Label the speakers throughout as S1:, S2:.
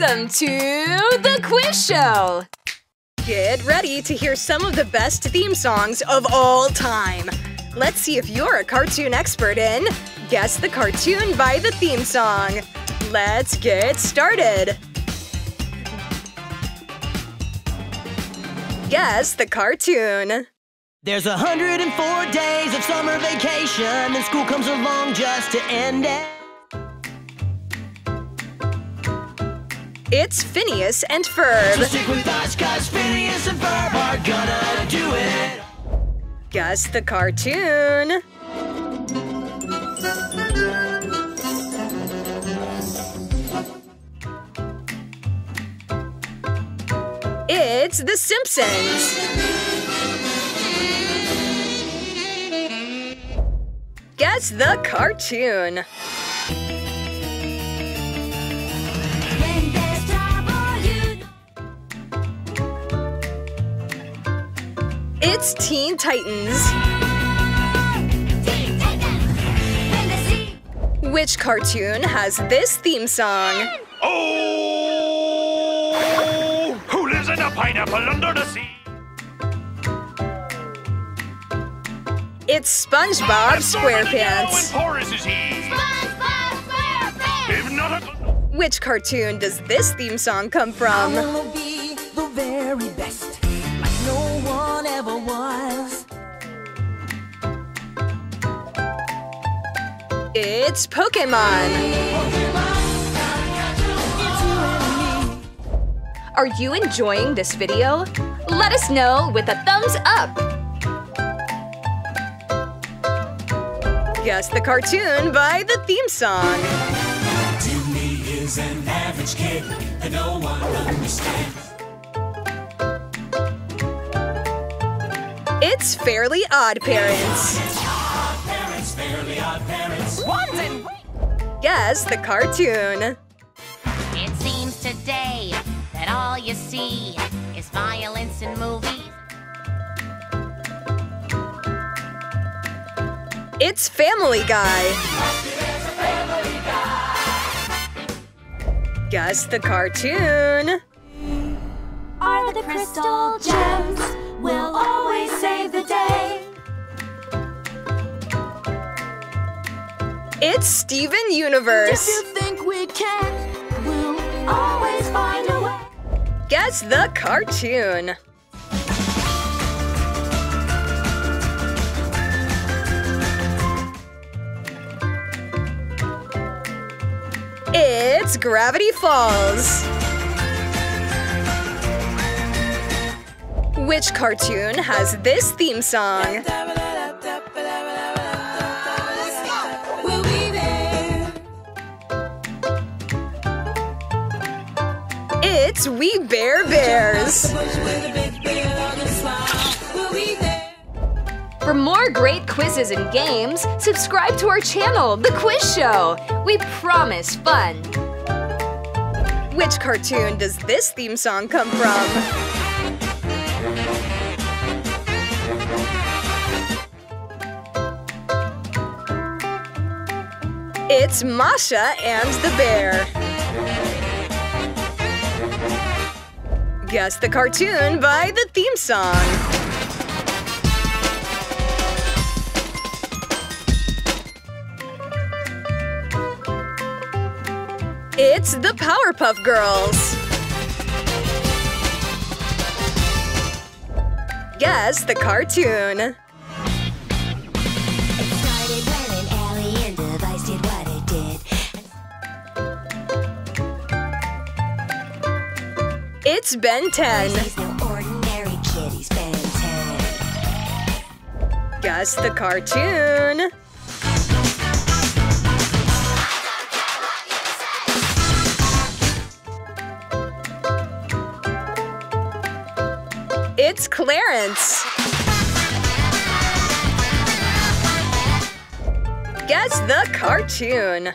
S1: Welcome to the quiz show!
S2: Get ready to hear some of the best theme songs of all time. Let's see if you're a cartoon expert in Guess the Cartoon by the Theme Song. Let's get started! Guess the cartoon.
S3: There's 104 days of summer vacation, and school comes along just to end it.
S2: It's Phineas and Ferb.
S3: So stick with us, cause Phineas and Ferb are gonna do it.
S2: Guess the cartoon. It's The Simpsons. Guess the cartoon. It's Teen Titans.
S4: Teen Titans. When the sea
S2: Which cartoon has this theme song?
S5: Oh! Who lives in a pineapple under the sea?
S2: It's SpongeBob SquarePants.
S5: When porous is he?
S4: SpongeBob SquarePants.
S5: If not a...
S2: Which cartoon does this theme song come
S3: I
S2: from?
S3: wanna be the very best, like no
S2: It's Pokemon.
S1: Are you enjoying this video? Let us know with a thumbs up!
S2: Guess the cartoon by the theme song.
S6: Is an average kid that no one understands.
S2: It's Fairly Odd. Parents, Guess the cartoon.
S7: It seems today that all you see is violence in movies.
S2: It's Family Guy. Guess the cartoon.
S4: Are the crystal gems will
S2: It's Steven
S4: If
S2: Universe.
S4: you think we can, we'll always find a way.
S2: Guess the cartoon. It's Gravity Falls. Which cartoon has this theme song? It's We Bare Bears.
S4: We'll be there.
S1: For more great quizzes and games, subscribe to our channel, The Quiz Show! We promise fun!
S2: Which cartoon does this theme song come from? It's Masha and the Bear. Guess the cartoon by the theme song. It's the Powerpuff Girls. Guess the cartoon. It's Ben 10.
S4: He's no ordinary kid, he's Ben 10.
S2: Guess the cartoon. It's Clarence. Guess the cartoon.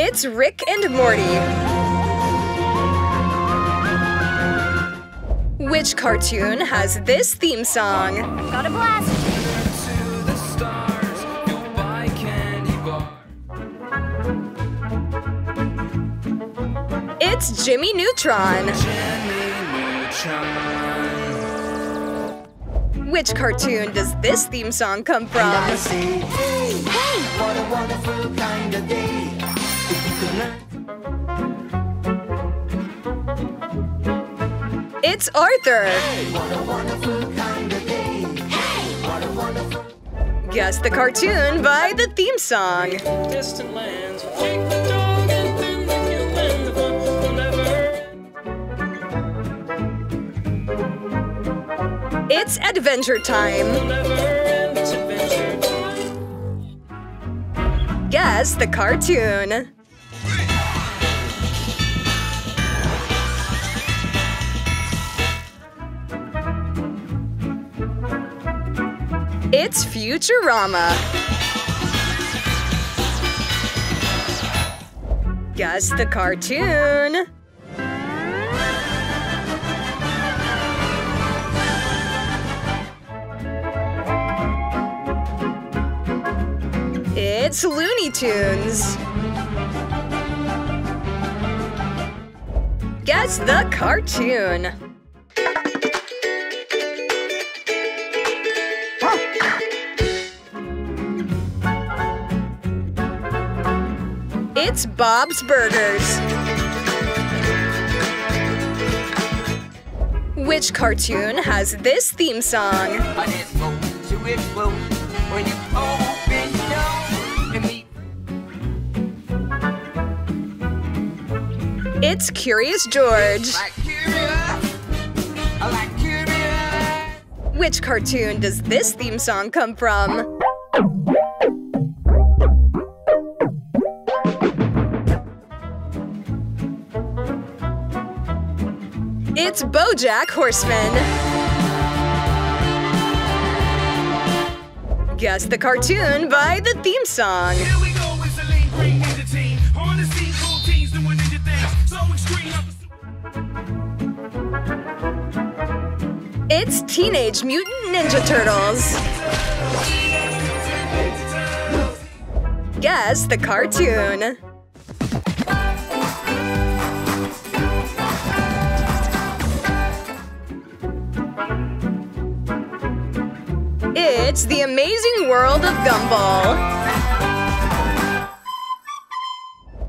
S2: It's Rick and Morty. Which cartoon has this theme song?
S1: Got a blast!
S2: It's Jimmy Neutron. Which cartoon does this theme song come from?
S3: Hey, what
S2: It's Arthur.
S3: what a wonderful kind of day. What a wonderful
S2: Guess the cartoon by the theme song.
S8: distant lands. Take the dog and then the human, the fun will never end.
S2: It's Adventure Time.
S8: Never. It's adventure time.
S2: Guess the cartoon. It's Futurama. Guess the cartoon. It's Looney Tunes. Guess the cartoon. It's Bob's Burgers. Which cartoon has this theme song?
S3: It's going to explode when you open your and me
S2: It's Curious George.
S3: like curious. I like curious.
S2: Which cartoon does this theme song come from? It's Bojack Horseman. Guess the cartoon by the theme song.
S5: Here we go, it's a lean green ninja team. On the scene, cool teens doing ninja things. So extreme,
S2: It's Teenage Mutant Ninja Turtles. Guess the cartoon. It's the amazing world of Gumball.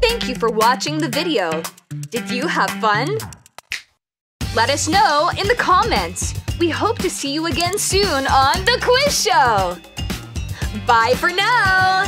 S2: Thank you for watching the video. Did you have fun? Let us know in the comments. We hope to see you again soon on The Quiz Show. Bye for now.